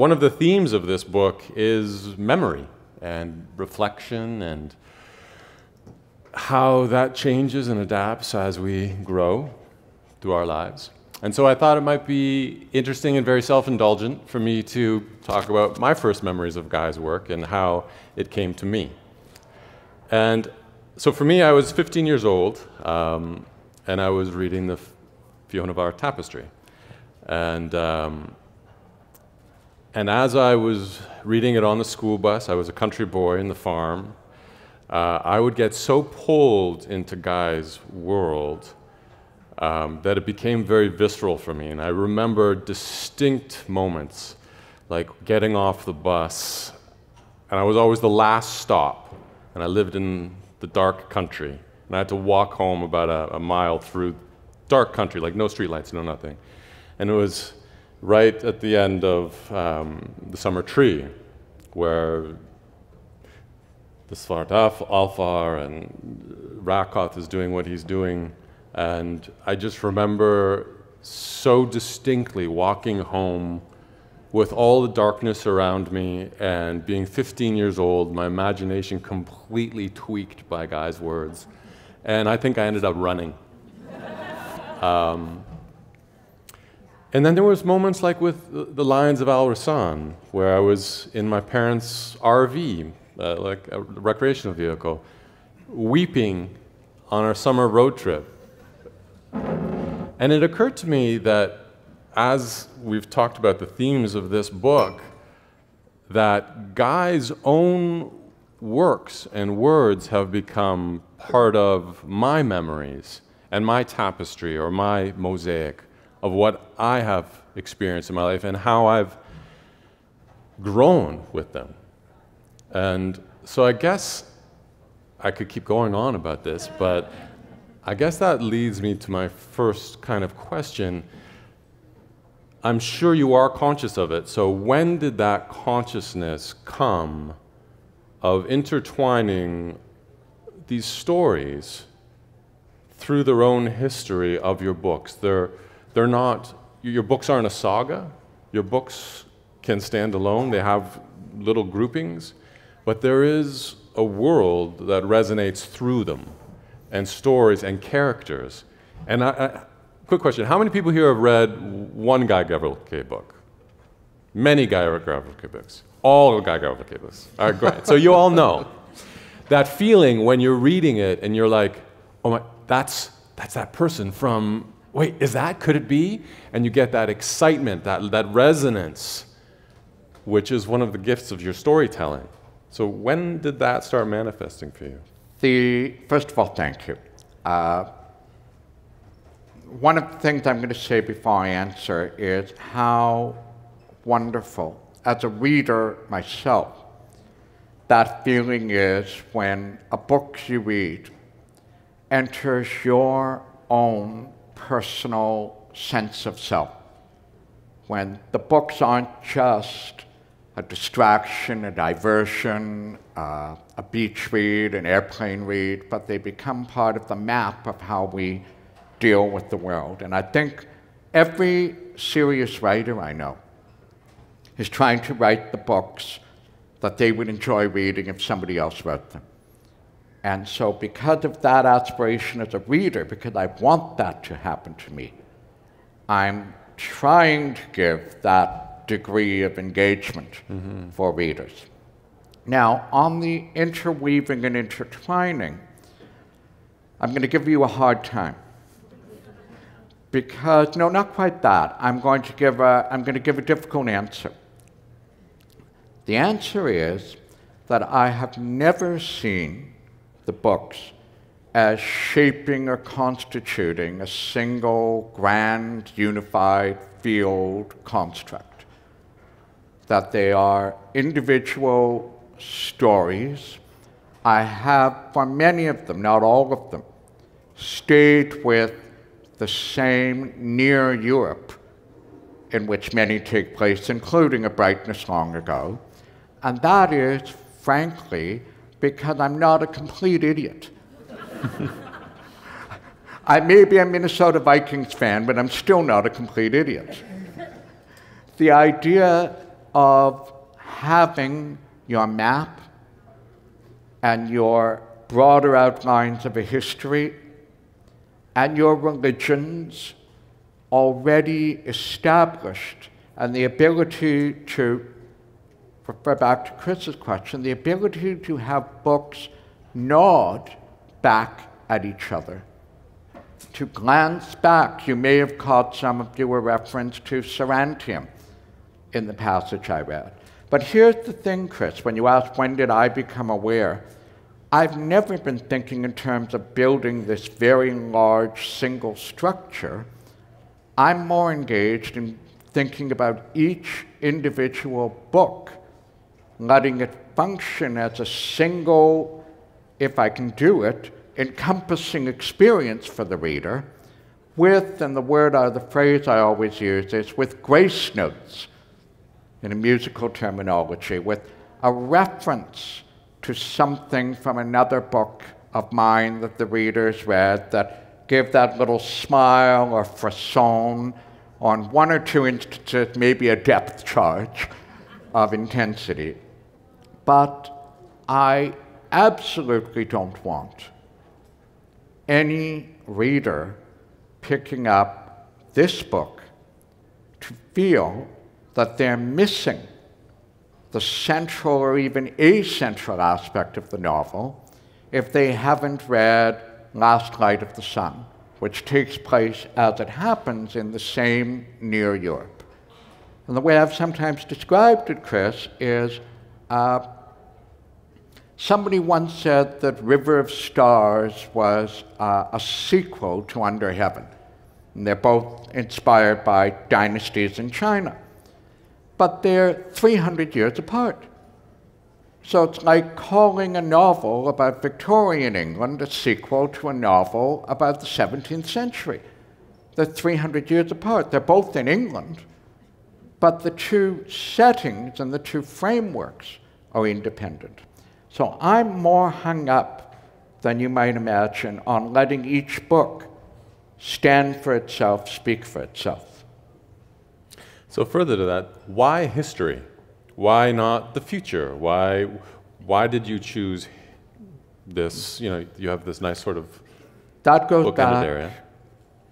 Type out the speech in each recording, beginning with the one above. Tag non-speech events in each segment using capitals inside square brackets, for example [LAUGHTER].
one of the themes of this book is memory and reflection and how that changes and adapts as we grow through our lives. And so I thought it might be interesting and very self indulgent for me to talk about my first memories of Guy's work and how it came to me. And so for me, I was 15 years old, um, and I was reading the Fionavar tapestry. And, um, and as I was reading it on the school bus, I was a country boy in the farm, uh, I would get so pulled into Guy's world um, that it became very visceral for me. And I remember distinct moments, like getting off the bus, and I was always the last stop, and I lived in the dark country, and I had to walk home about a, a mile through dark country, like no streetlights, no nothing. And it was right at the end of um, the summer tree, where the Svart Alfar and Rakoth is doing what he's doing. And I just remember so distinctly walking home with all the darkness around me and being 15 years old, my imagination completely tweaked by Guy's words. And I think I ended up running. [LAUGHS] um, and then there was moments like with the, Lions of Al Rassan, where I was in my parents' RV uh, like a recreational vehicle, weeping on our summer road trip. And it occurred to me that as we've talked about the themes of this book, that Guy's own works and words have become part of my memories and my tapestry or my mosaic of what I have experienced in my life and how I've grown with them. And so I guess I could keep going on about this, but I guess that leads me to my first kind of question. I'm sure you are conscious of it. So when did that consciousness come of intertwining these stories through their own history of your books? They're, they're not, your books aren't a saga. Your books can stand alone. They have little groupings. But there is a world that resonates through them, and stories and characters. And I, I, quick question how many people here have read one Guy Gavriel Kay book? Many Guy Gavriel Kay books. All Guy Gavriel Kay books. All right, great. so you all know that feeling when you're reading it and you're like, oh my, that's, that's that person from, wait, is that, could it be? And you get that excitement, that, that resonance, which is one of the gifts of your storytelling. So when did that start manifesting for you? The first of all, thank you. Uh, one of the things I'm going to say before I answer is how wonderful, as a reader myself, that feeling is when a book you read enters your own personal sense of self. When the books aren't just a distraction, a diversion, uh, a beach read, an airplane read, but they become part of the map of how we deal with the world. And I think every serious writer I know is trying to write the books that they would enjoy reading if somebody else wrote them. And so, because of that aspiration as a reader, because I want that to happen to me, I'm trying to give that degree of engagement mm-hmm. for readers. Now, on the interweaving and intertwining, I'm going to give you a hard time. Because, no, not quite that. I'm going to give a, I'm going to give a difficult answer. The answer is that I have never seen the books as shaping or constituting a single grand unified field construct that they are individual stories. I have, for many of them, not all of them, stayed with the same near Europe in which many take place, including A Brightness Long Ago. And that is, frankly, because I'm not a complete idiot. [LAUGHS] I may be a Minnesota Vikings fan, but I'm still not a complete idiot. The idea of having your map and your broader outlines of a history and your religions already established and the ability to back to Kris's question, the ability to have books nod back at each other. To glance back, you may have caught some of you a reference to Sarantium in the passage I read. But here's the thing, Kris, when you ask when did I become aware, I've never been thinking in terms of building this very large single structure. I'm more engaged in thinking about each individual book, letting it function as a single, if I can do it, encompassing experience for the reader, with, and the word or the phrase I always use is with grace notes in a musical terminology, with a reference to something from another book of mine that the readers read that give that little smile or frisson on one or two instances, maybe a depth charge of intensity. But I absolutely don't want any reader picking up this book to feel that they're missing the central or even a central aspect of the novel if they haven't read Last Light of the Sun, which takes place as it happens in the same near Europe. And the way I've sometimes described it, Kris, is uh, somebody once said that River of Stars was uh, a sequel to Under Heaven. And they're both inspired by dynasties in China but they're 300 years apart. So it's like calling a novel about Victorian England a sequel to a novel about the 17th century. They're 300 years apart. They're both in England, but the two settings and the two frameworks are independent. So I'm more hung up than you might imagine on letting each book stand for itself, speak for itself. So further to that, why history? Why not the future? Why, why did you choose this? You know, you have this nice sort of that goes back area.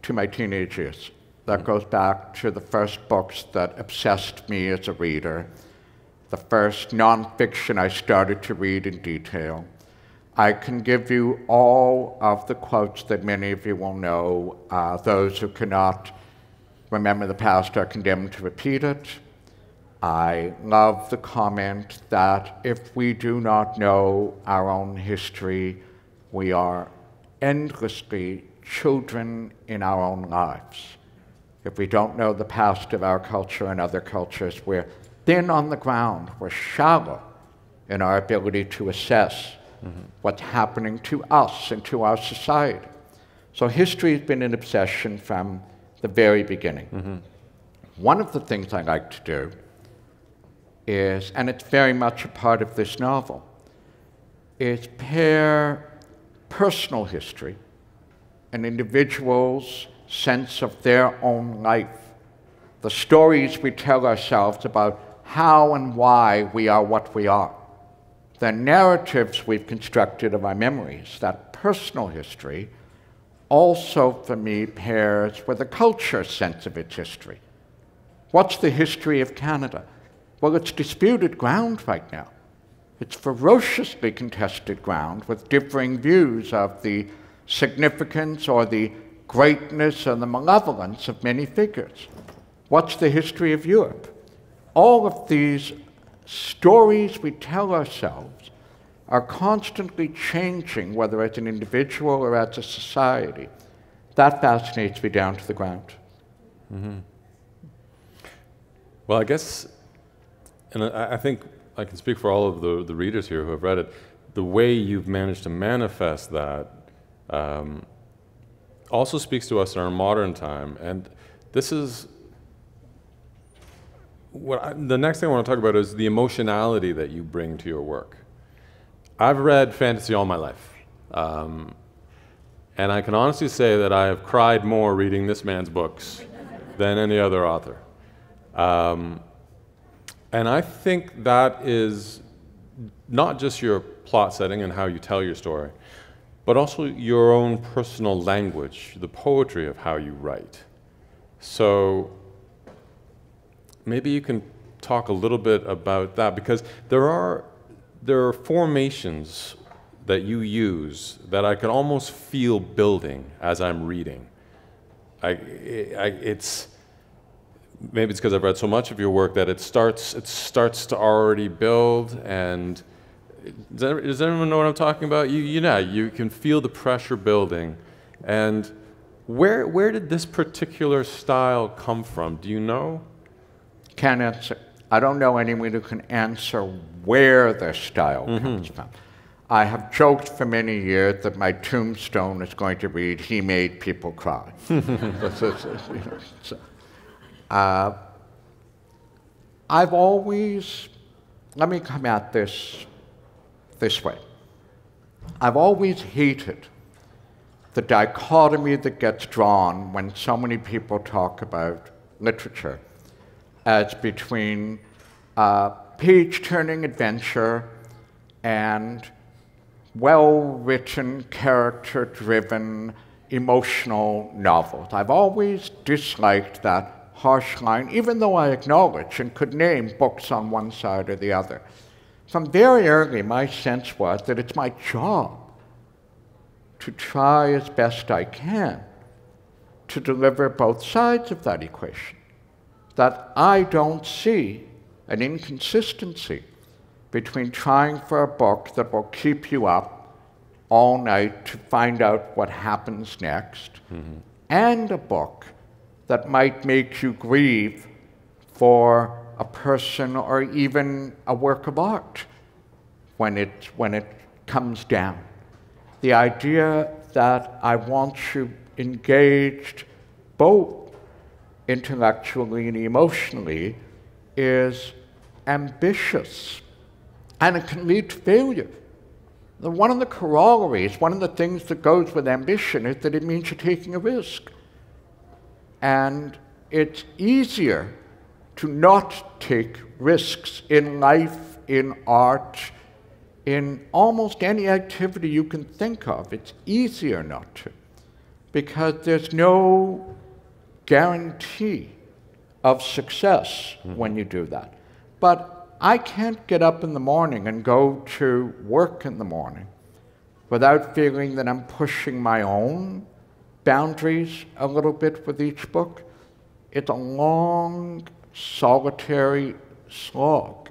to my teenage years. That mm-hmm. goes back to the first books that obsessed me as a reader, the first nonfiction I started to read in detail. I can give you all of the quotes that many of you will know. Uh, those who cannot remember the past are condemned to repeat it. I love the comment that if we do not know our own history, we are endlessly children in our own lives. If we don't know the past of our culture and other cultures, we're thin on the ground, we're shallow in our ability to assess mm-hmm. what's happening to us and to our society. So history has been an obsession from the very beginning. Mm-hmm. One of the things I like to do is, and it's very much a part of this novel, is pair personal history, an individual's sense of their own life, the stories we tell ourselves about how and why we are what we are, the narratives we've constructed of our memories, that personal history also for me pairs with a culture sense of its history. What's the history of Canada? Well, it's disputed ground right now. It's ferociously contested ground with differing views of the significance or the greatness and the malevolence of many figures. What's the history of Europe? All of these stories we tell ourselves are constantly changing, whether as an individual or as a society. That fascinates me down to the ground. Mm-hmm. Well, I guess, and I, I think I can speak for all of the, the readers here who have read it, the way you've managed to manifest that um, also speaks to us in our modern time. And this is what I, the next thing I want to talk about is the emotionality that you bring to your work. I've read fantasy all my life. Um, and I can honestly say that I have cried more reading this man's books than any other author. Um, And I think that is not just your plot setting and how you tell your story, but also your own personal language, the poetry of how you write. So maybe you can talk a little bit about that because there are there are formations that you use that I can almost feel building as I'm reading. I, I, it's maybe it's because I've read so much of your work that it starts it starts to already build and does, does anyone know what I'm talking about? You, you know, you can feel the pressure building. And where, where did this particular style come from? Do you know? Can't answer. I don't know anyone who can answer where the style mm-hmm. comes from. I have joked for many years that my tombstone is going to read, He made people cry. [LAUGHS] uh, I've always, let me come at this this way I've always hated the dichotomy that gets drawn when so many people talk about literature as between uh, page turning adventure and well written, character driven, emotional novels. I've always disliked that harsh line, even though I acknowledge and could name books on one side or the other. From very early, my sense was that it's my job to try as best I can to deliver both sides of that equation. That I don't see an inconsistency between trying for a book that will keep you up all night to find out what happens next, mm-hmm. and a book that might make you grieve for a person or even a work of art when it, when it comes down. The idea that I want you engaged both intellectually and emotionally is ambitious and it can lead to failure. One of the corollaries, one of the things that goes with ambition is that it means you're taking a risk. And it's easier to not take risks in life, in art, in almost any activity you can think of. It's easier not to because there's no guarantee of success mm-hmm. when you do that. But I can't get up in the morning and go to work in the morning without feeling that I'm pushing my own boundaries a little bit with each book. It's a long solitary slog.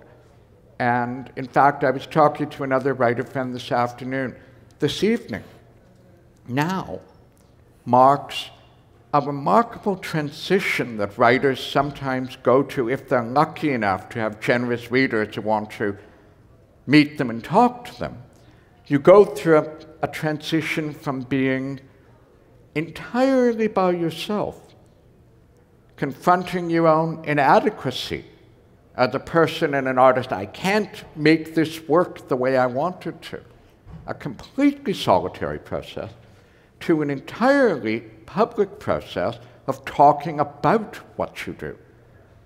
And in fact, I was talking to another writer friend this afternoon. This evening, now, marks a remarkable transition that writers sometimes go to if they're lucky enough to have generous readers who want to meet them and talk to them. You go through a, a transition from being entirely by yourself confronting your own inadequacy as a person and an artist. I can't make this work the way I want it to. A completely solitary process to an entirely public process of talking about what you do.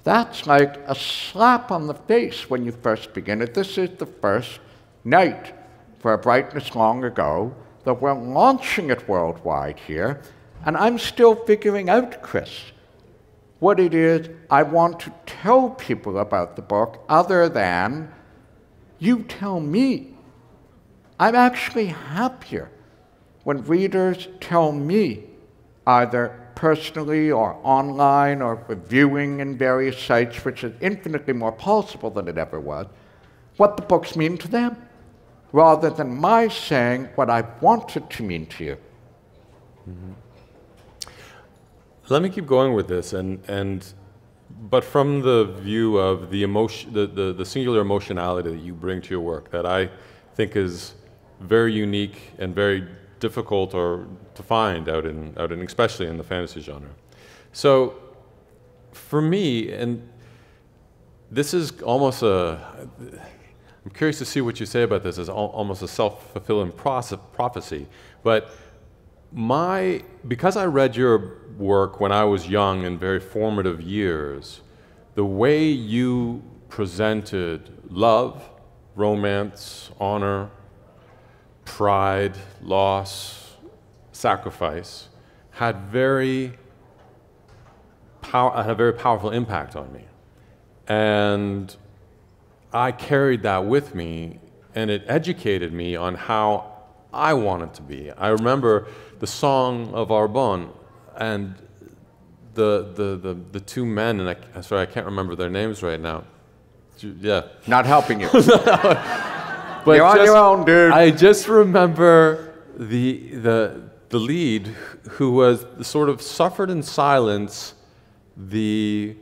That's like a slap on the face when you first begin it. This is the first night for a brightness long ago that we're launching it worldwide here, and I'm still figuring out, Kris, what it is I want to tell people about the book other than you tell me. I'm actually happier when readers tell me, either personally or online or viewing in various sites, which is infinitely more possible than it ever was, what the books mean to them, rather than my saying what I want it to mean to you. Mm-hmm. Let me keep going with this, and, and but from the view of the emotion, the, the, the singular emotionality that you bring to your work, that I think is very unique and very difficult or to find out in, out in, especially in the fantasy genre. So, for me, and this is almost a, I'm curious to see what you say about this as almost a self-fulfilling prophecy, but my because I read your work when I was young in very formative years, the way you presented love, romance, honor, pride, loss, sacrifice, had very had a very powerful impact on me. And I carried that with me, and it educated me on how I wanted to be. I remember the song of Arbonne, and the, the, the, the two men, and I, sorry, I can't remember their names right now. Yeah. Not helping you. [LAUGHS] [LAUGHS] But You're on just- your own, dude. I just remember the, the, the lead who was sort of suffered in silence the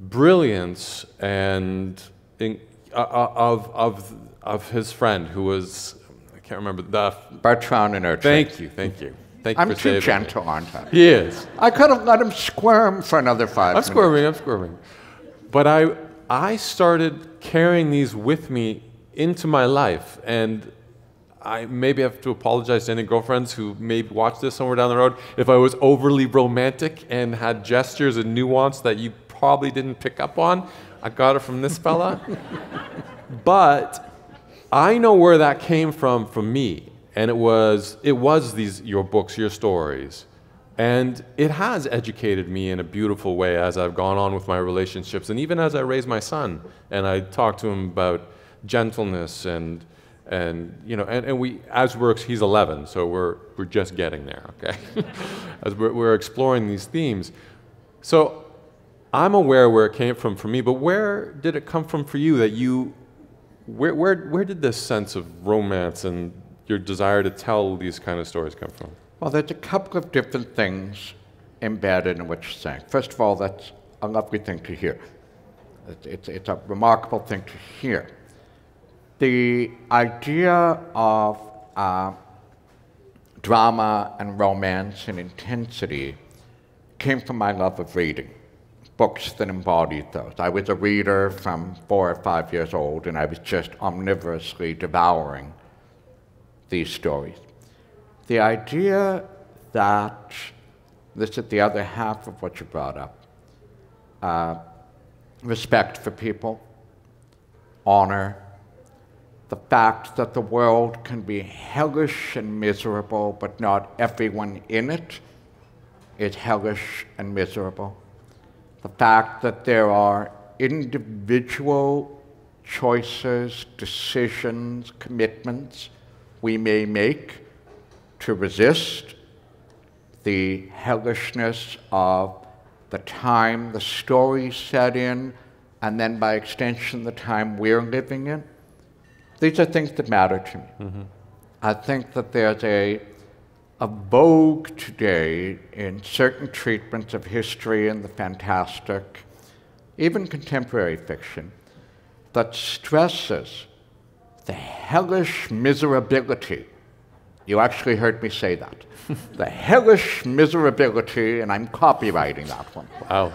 brilliance and in, uh, uh, of, of, of his friend who was, I can't remember, the, Bertrand and Ertrand. thank you, thank you. Thank you I'm for too saving me. gentle, aren't I? He is. I could have let him squirm for another 5 I'm minutes. squirming, I'm squirming. But I, I started carrying these with me into my life. And I maybe have to apologize to any girlfriends who maybe watch this somewhere down the road if I was overly romantic and had gestures and nuance that you probably didn't pick up on. I got it from this fella. [LAUGHS] but I know where that came from from me. And it was it was these your books, your stories. And it has educated me in a beautiful way as I've gone on with my relationships and even as I raise my son and I talk to him about gentleness and and you know and, and we as we're he's 11 so we're we're just getting there okay [LAUGHS] as we're, we're exploring these themes so i'm aware where it came from for me but where did it come from for you that you where where, where did this sense of romance and your desire to tell these kind of stories come from Well, there's a couple of different things embedded in what you're saying. First of all, that's a lovely thing to hear. It's, it's, it's a remarkable thing to hear. The idea of uh, drama and romance and intensity came from my love of reading, books that embodied those. I was a reader from four or five years old, and I was just omnivorously devouring these stories. The idea that, this is the other half of what you brought up, uh, respect for people, honor, the fact that the world can be hellish and miserable, but not everyone in it is hellish and miserable. The fact that there are individual choices, decisions, commitments we may make to resist the hellishness of the time the story set in, and then by extension, the time we're living in. These are things that matter to me. I think that there's a, a vogue today in certain treatments of history and the fantastic, even contemporary fiction, that stresses the hellish miserability. You actually heard me say that. [LAUGHS] the hellish miserability, and I'm copywriting that one wow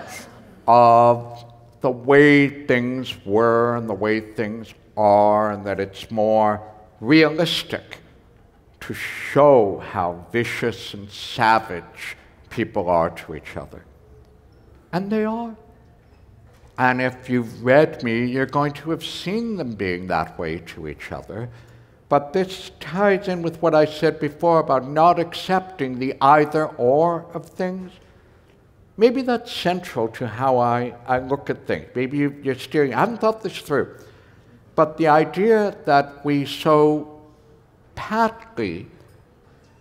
of the way things were and the way things are, and that it's more realistic to show how vicious and savage people are to each other. And they are. And if you've read me, you're going to have seen them being that way to each other. But this ties in with what I said before about not accepting the either or of things. Maybe that's central to how I, I look at things. Maybe you, you're steering. I haven't thought this through. But the idea that we so patly,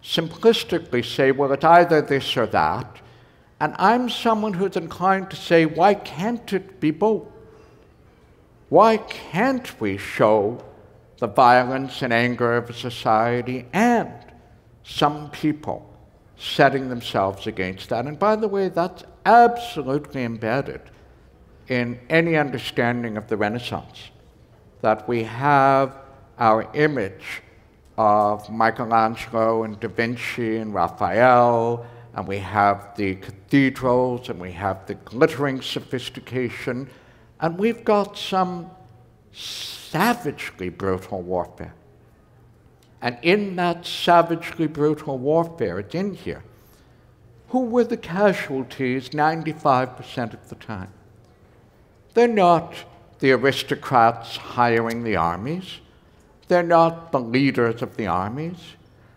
simplistically say, well, it's either this or that, and I'm someone who's inclined to say, why can't it be both? Why can't we show the violence and anger of a society and some people setting themselves against that? And by the way, that's absolutely embedded in any understanding of the Renaissance that we have our image of Michelangelo and Da Vinci and Raphael, and we have the cathedrals, and we have the glittering sophistication, and we've got some savagely brutal warfare. And in that savagely brutal warfare, it's in here. Who were the casualties 95% of the time? They're not the aristocrats hiring the armies. They're not the leaders of the armies.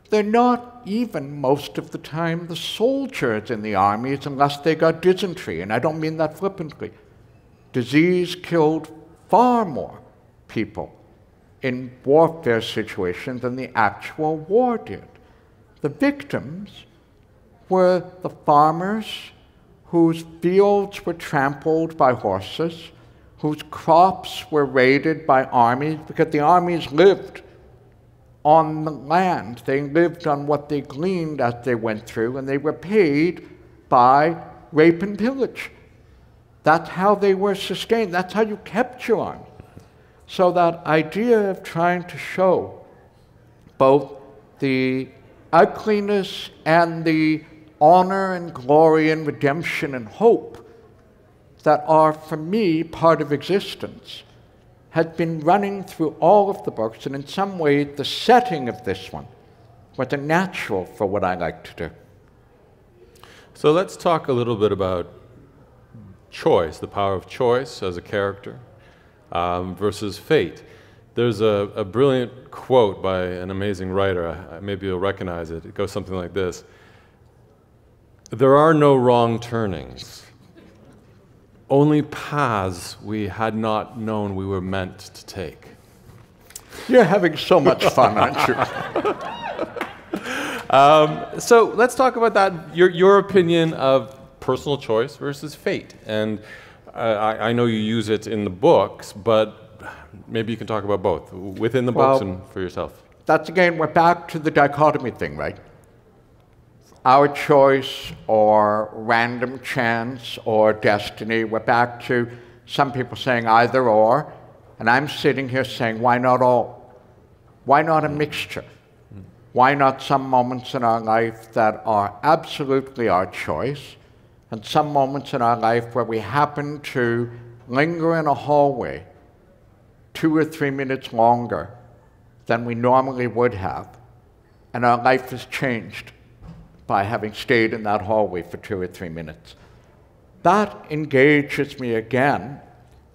They're not even most of the time the soldiers in the armies unless they got dysentery, and I don't mean that flippantly. Disease killed far more people in warfare situations than the actual war did. The victims were the farmers whose fields were trampled by horses, whose crops were raided by armies, because the armies lived on the land. They lived on what they gleaned as they went through, and they were paid by rape and pillage. That's how they were sustained. That's how you kept your army. So, that idea of trying to show both the ugliness and the honor and glory and redemption and hope that are, for me, part of existence had been running through all of the books, and in some way, the setting of this one was a natural for what I like to do. So let's talk a little bit about choice, the power of choice as a character um, versus fate. There's a, a, brilliant quote by an amazing writer. Maybe you'll recognize it. It goes something like this There are no wrong turnings only paths we had not known we were meant to take. You're having so much fun, aren't you? [LAUGHS] um, so let's talk about that. Your, your opinion of personal choice versus fate. And uh, I, I, know you use it in the books, but maybe you can talk about both within the well, books and for yourself. That's again, we're back to the dichotomy thing, right? Our choice or random chance or destiny. We're back to some people saying either or, and I'm sitting here saying, why not all? Why not a mixture? Why not some moments in our life that are absolutely our choice, and some moments in our life where we happen to linger in a hallway two or three minutes longer than we normally would have, and our life has changed by having stayed in that hallway for two or three minutes. That engages me again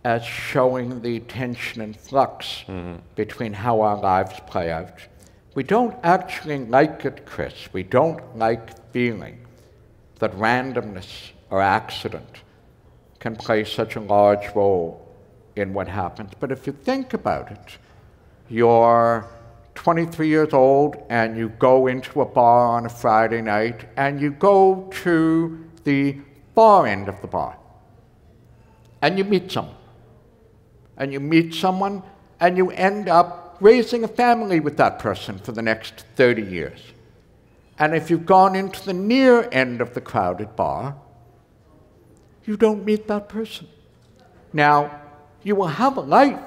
as showing the tension and flux mm-hmm. between how our lives play out. We don't actually like it, Kris. We don't like feeling that randomness or accident can play such a large role in what happens. But if you think about it, you're 23 years old and you go into a bar on a Friday night and you go to the far end of the bar and you meet someone. And you meet someone and you end up raising a family with that person for the next 30 years. And if you've gone into the near end of the crowded bar, you don't meet that person. Now, you will have a life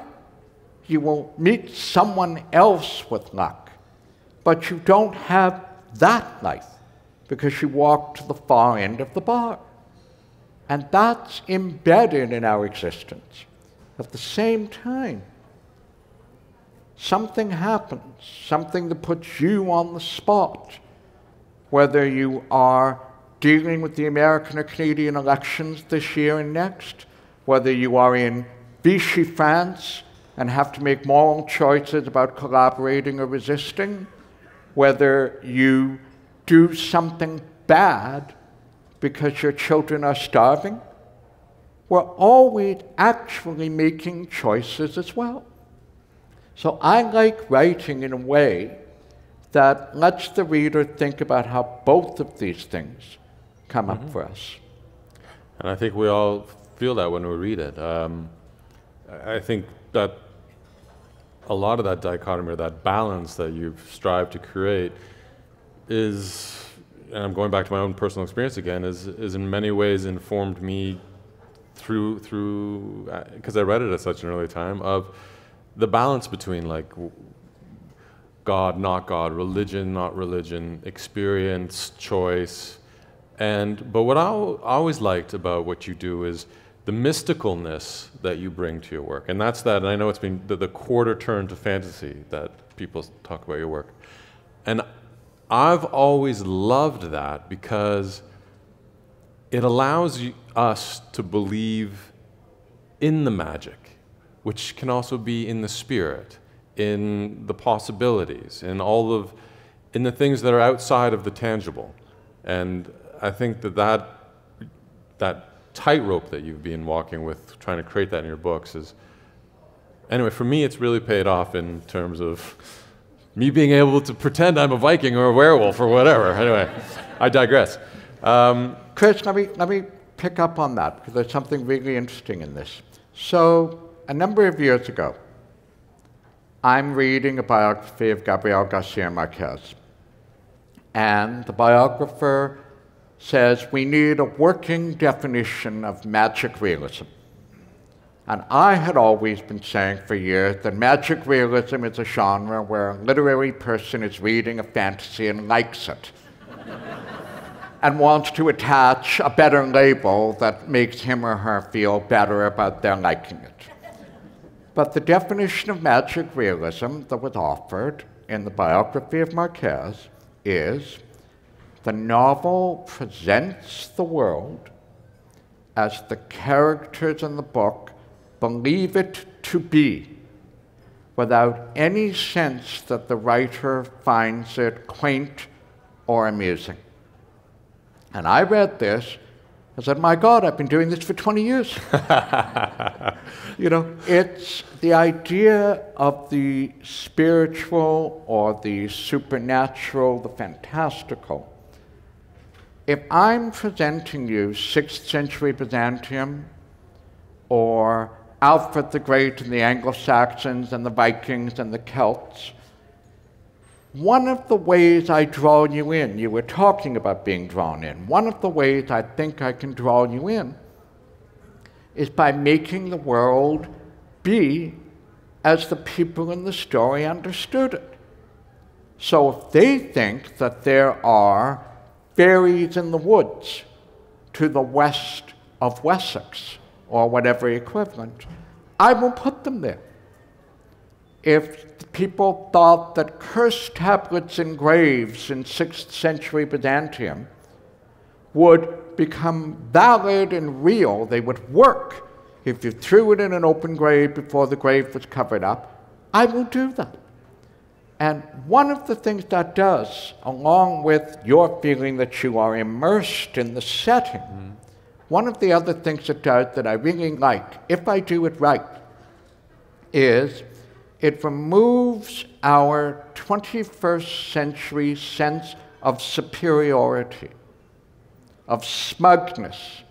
you will meet someone else with luck, but you don't have that life because you walk to the far end of the bar. And that's embedded in our existence. At the same time, something happens, something that puts you on the spot, whether you are dealing with the American or Canadian elections this year and next, whether you are in Vichy, France, and have to make moral choices about collaborating or resisting, whether you do something bad because your children are starving, we're always actually making choices as well. So I like writing in a way that lets the reader think about how both of these things come mm-hmm. up for us. And I think we all feel that when we read it. Um, I think that a lot of that dichotomy or that balance that you've strived to create is, and I'm going back to my own personal experience again, is, is in many ways informed me through, through, because uh, I read it at such an early time, of the balance between like God, not God, religion, not religion, experience, choice. And, but what I always liked about what you do is the mysticalness that you bring to your work. And that's that, and I know it's been the, the quarter turn to fantasy that people talk about your work. And I've always loved that because it allows you, us to believe in the magic which can also be in the spirit, in the possibilities, in all of, in the things that are outside of the tangible. And I think that that, that tightrope that you've been walking with, trying to create that in your books, is, anyway, for me, it's really paid off in terms of me being able to pretend I'm a Viking or a werewolf or whatever. Anyway, I digress. Um, Kris, let me, let me pick up on that because there's something really interesting in this. So, a number of years ago, I'm reading a biography of Gabriel Garcia Marquez. And the biographer says we need a working definition of magic realism. And I had always been saying for years that magic realism is a genre where a literary person is reading a fantasy and likes it. [LAUGHS] and wants to attach a better label that makes him or her feel better about their liking it. But the definition of magic realism that was offered in the biography of Marquez is the novel presents the world as the characters in the book believe it to be, without any sense that the writer finds it quaint or amusing. And I read this I said, My God, I've been doing this for 20 years. [LAUGHS] you know, it's the idea of the spiritual or the supernatural, the fantastical. If I'm presenting you 6th century Byzantium or Alfred the Great and the Anglo Saxons and the Vikings and the Celts, one of the ways I draw you in, you were talking about being drawn in, one of the ways I think I can draw you in is by making the world be as the people in the story understood it. So if they think that there are fairies in the woods to the west of Wessex or whatever equivalent, I will put them there. If people thought that cursed tablets and graves in 6th century Byzantium would become valid and real, they would work if you threw it in an open grave before the grave was covered up. I will do that. And one of the things that does, along with your feeling that you are immersed in the setting, mm. one of the other things it does that I really like, if I do it right, is it removes our 21st century sense of superiority, of smugness.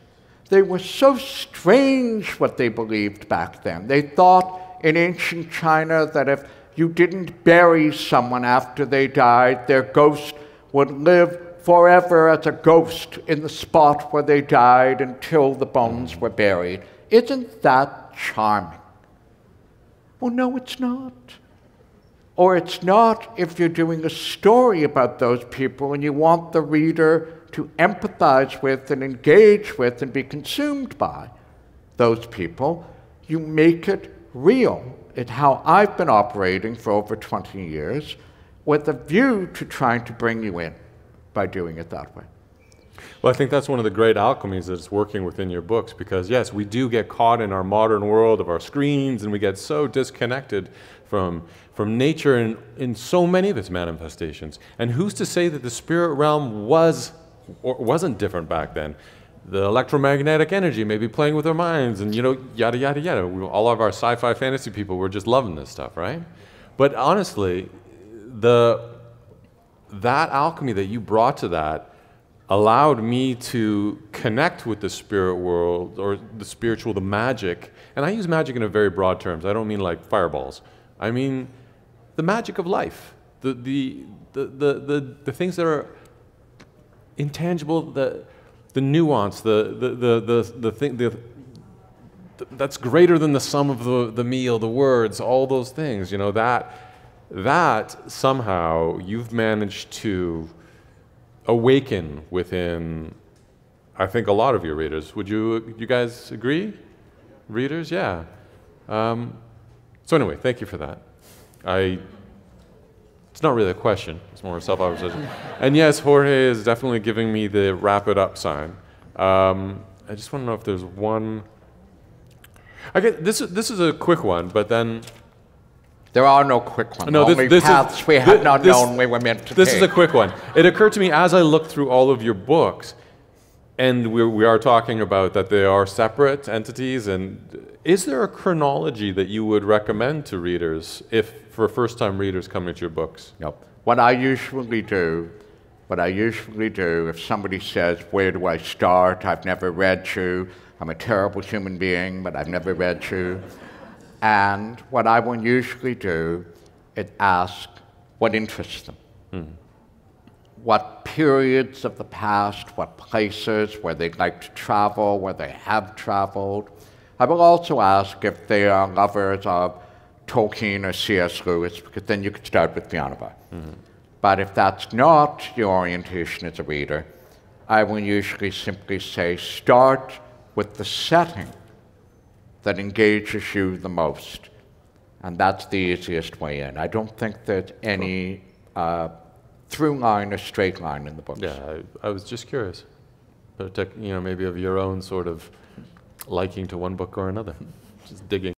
They were so strange what they believed back then. They thought in ancient China that if you didn't bury someone after they died, their ghost would live forever as a ghost in the spot where they died until the bones were buried. Isn't that charming? Well, no, it's not. Or it's not if you're doing a story about those people and you want the reader to empathize with and engage with and be consumed by those people. You make it real. It's how I've been operating for over 20 years with a view to trying to bring you in by doing it that way. Well, I think that's one of the great alchemies that's working within your books because, yes, we do get caught in our modern world of our screens and we get so disconnected from, from nature in, in so many of its manifestations. And who's to say that the spirit realm was or wasn't different back then? The electromagnetic energy may be playing with our minds and, you know, yada, yada, yada. We, all of our sci fi fantasy people were just loving this stuff, right? But honestly, the, that alchemy that you brought to that allowed me to connect with the spirit world or the spiritual, the magic. And I use magic in a very broad terms. I don't mean like fireballs. I mean the magic of life, the, the, the, the, the, the things that are intangible, the, the nuance, the, the, the, the, the thing, the, that's greater than the sum of the, the meal, the words, all those things. You know, that, that somehow you've managed to awaken within, I think, a lot of your readers. Would you, you guys agree? Readers, yeah. Um, so anyway, thank you for that. I, it's not really a question, it's more a self-observation. and yes, Jorge is definitely giving me the wrap it up sign. Um, I just want to know if there's one, I get this. is- This is a quick one, but then There are no quick ones. No, this- Only this is- we had not this- known we were meant to this take. is a quick one. It occurred to me as I looked through all of your books, and we, we are talking about that they are separate entities. And is there a chronology that you would recommend to readers if for first-time readers coming to your books? No. What I usually do, what I usually do, if somebody says, Where do I start? I've never read you. I'm a terrible human being, but I've never read you. And what I will usually do is ask what interests them. Hmm. What periods of the past, what places, where they'd like to travel, where they have traveled. I will also ask if they are lovers of Tolkien or C.S. Lewis, because then you could start with Fionavar. But if that's not your orientation as a reader, I will usually simply say start with the setting that engages you the most. And that's the easiest way in. I don't think there's any uh, through line or straight line in the books. Yeah, I, I was just curious. Partic- you know, maybe of your own sort of liking to one book or another. [LAUGHS] Just digging.